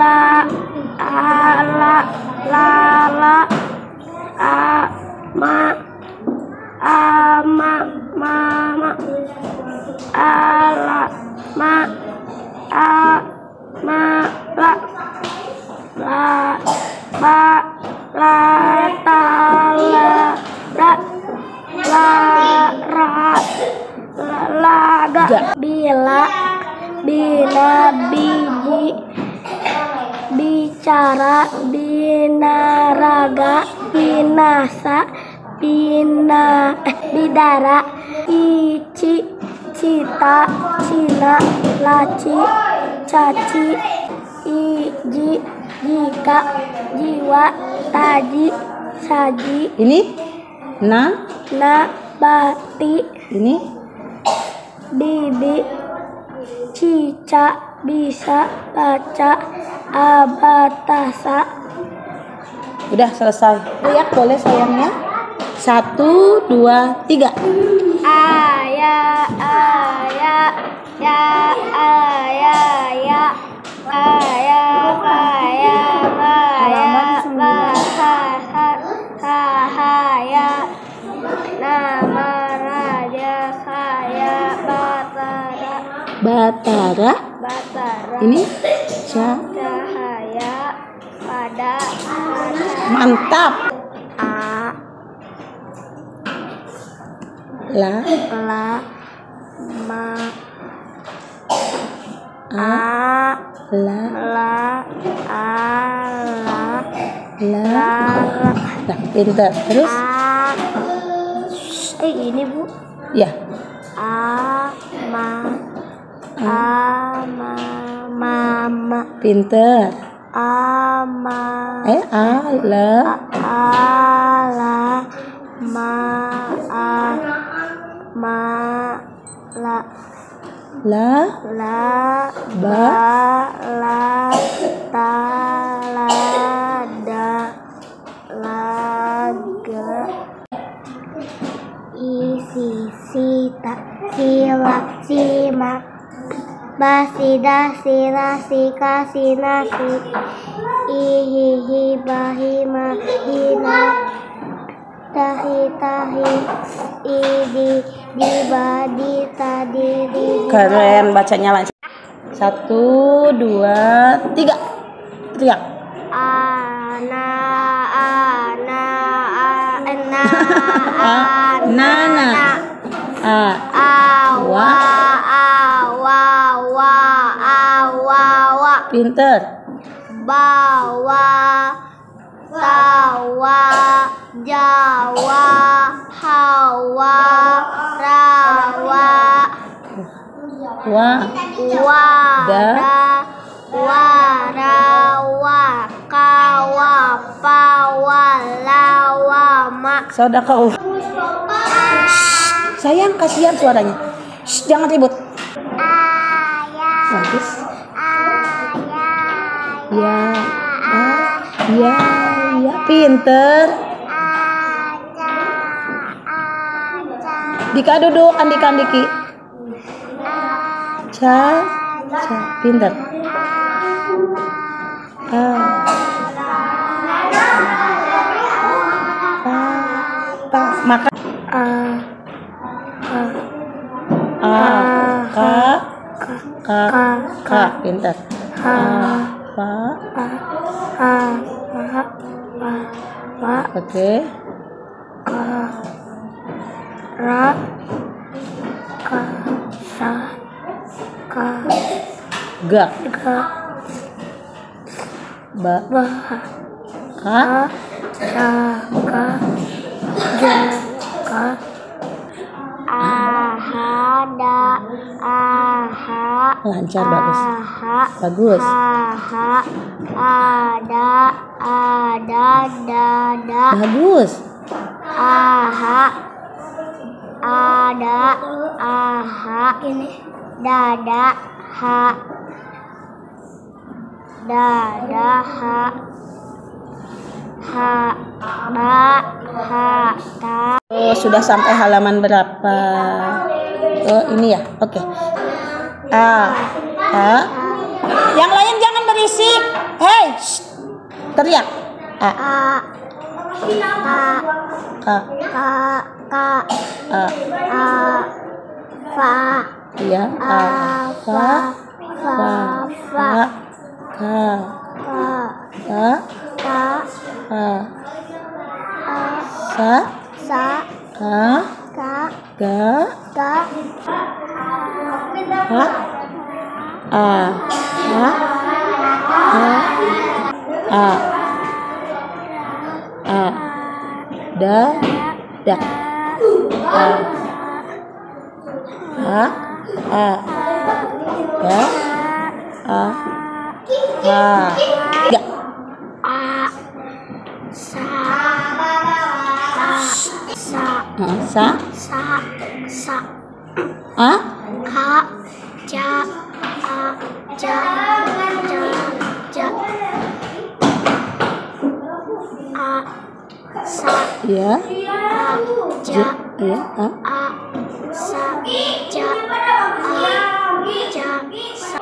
la a la la la a ma a ma ma ma a la ma a ma la la ba binaraga binasa bina eh, bidara ici cita cina laci caci iji jika jiwa taji saji. Ini? Na, nabati ini? Bibi cica bisa baca abatasa udah selesai. Lihat boleh sayangnya. Satu, dua, tiga. aya aya ya aya ya aya aya aya bahaya nama raja saya batara Batara. batara Ini ca. Mantap. a. La, la. Ma. A, a la, la. A. La. La. la. Nah, pintar. Terus? a. Eh ini bu. Ya. a. Ma. A. Ma. Mama Pintar. A ma Eh, a, la, a la ma a ma la. La, la ba, la ta la da la ga. Isi sita sila sima basida sila sika sinasi ihihi hina tahi tahi idi dibadi tadi di Keren bacanya lancar. Satu, dua, tiga. Teriak. ana ana ana A, nana. A, awa awa wa pintar. bawa tawa jawa hawa rawa Wa, wara warawa kawa pawalawa ma Sodakau. Sayang, kasihan suaranya. Shh, jangan ribut. ayah Bagus. Ya, ah, ya, ya, pinter. Dika duduk, Andika Andiki. Ca, ca, pinter. Ah. Pa, pa, makan. a A, ka, ka, ka, pinter. Oke. ka ra ka sa ka Ga, ga ba, ba ka, sa ka ja ka aha lancar bagus. aha Bagus. aha ada ada dada Bagus. aha ada aha ini dada ha dada ha ha da ha ta Oh, sudah sampai halaman berapa? Oh, ini ya. Oke. A, A. Yang lain jangan beri berisik. Hei, shh. Teriak. A, A A Ka a, A Fa ya, a, fa, fa, fa, ka, Ka ka, Ka A sa, Sa ka, Ka ga, ha, a, ha, ha, a, a, da, da, a, ha, a, ga, a, ha, ga, A Sa Ah, sa, Sa. Sa. A, Ka. Ja. A. Ja Ya, A ja, ya, a, A Sa Ja A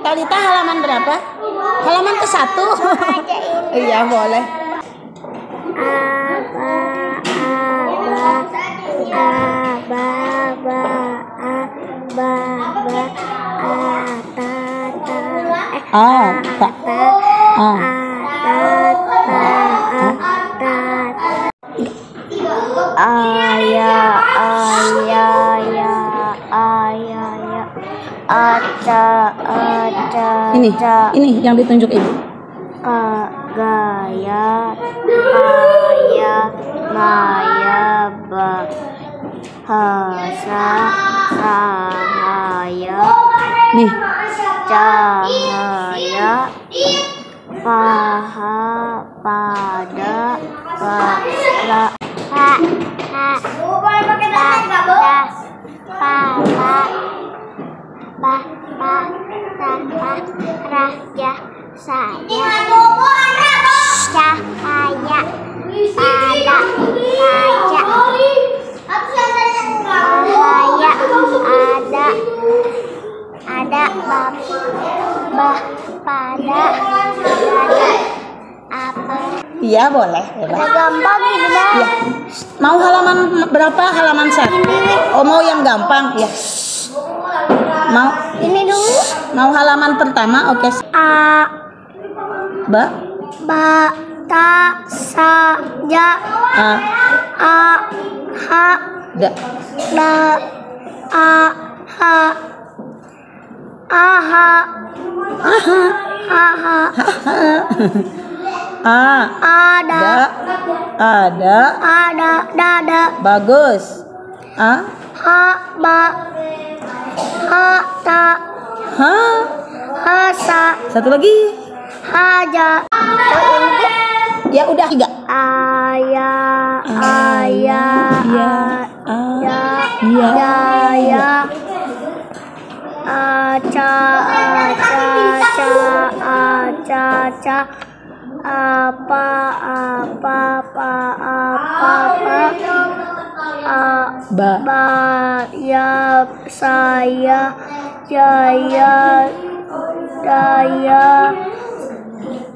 Talita halaman berapa? Halaman ke satu. Iya boleh. Aba aba aba ba aba ba ata ta eh ata Aya aya ya aya ya ada ada Ini, ini yang ditunjuk ibu. Kagaya Haya Maya Ba Hasa Sahaya Nih, Cahaya Paha Pada Pada Pada Pada Raja Saya Cahaya Pada Cahaya Ada Ada Bab Bah Pada Ada Apa iya boleh. Boleh. gampang ini Iya. Mau halaman berapa? Halaman satu. Oh mau yang gampang? Ya. Mau? Ini dulu. Mau halaman pertama? Oke. A. Ba, Ba. Ta. Sa. Ja. A, A. Ha da, Da A. Ha Aha aha, Aha a, Ada. Da, ada. Ada. Dada. Bagus. A, Ha. Ba. Ha. Ta. Ha. Ha. Sa. Satu lagi. Haja Ya udah tiga. Ayah Ayah, Ayah a, Ya. Ya, Daya Aca Aca Ca. Aca Ca Apa Apa Apa Apa Apa ba, Ya Saya Jaya Daya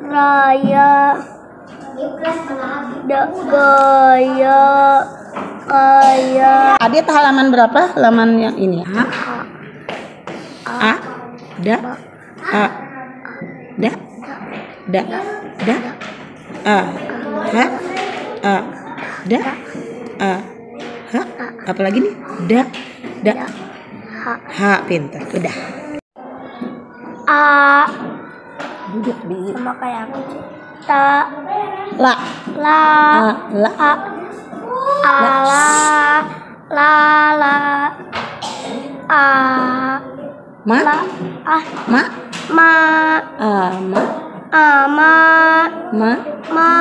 Raya Gaya Kaya Adit halaman berapa? Halaman yang ini. A, a, da, a, da, da, da, a, ha, a, da, a, ha. Apa lagi nih? Da, da, Ha ha. Pintar. Udah. A. Duduk di sama kayak aku. Ta. La, La. La, A. Ala La. La. A. Ma, La. Ah ma, Ma. A, ma, Ama ma, Ma?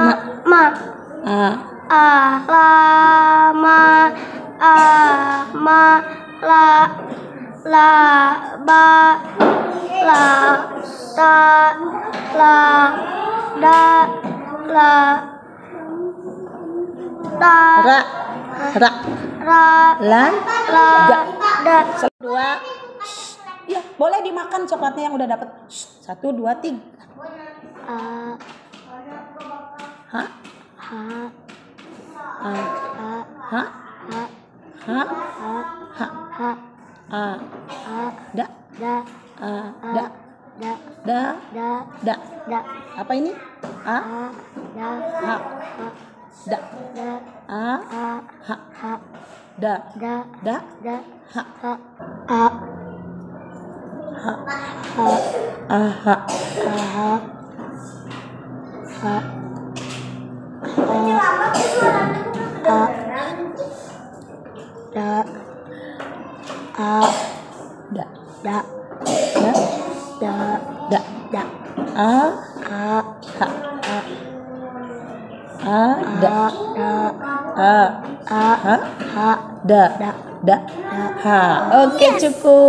Ma. Ma. a, A La Ma A Ma La La Ba La Ta La Da La Ta ra, ra, Ra la, La ga. Da. Dua, boleh dimakan coklatnya yang udah dapet. Satu, dua, tiga. A Hah? H A, A ha, H ha, A ha, a, A da, Da a, da, Da da, Da da. Da Apa ini? A, Da ha, da, Da a, ha, H da, Da da, Da ha, ha, a, ha, ha, da, Da da, ha. Oke, cukup.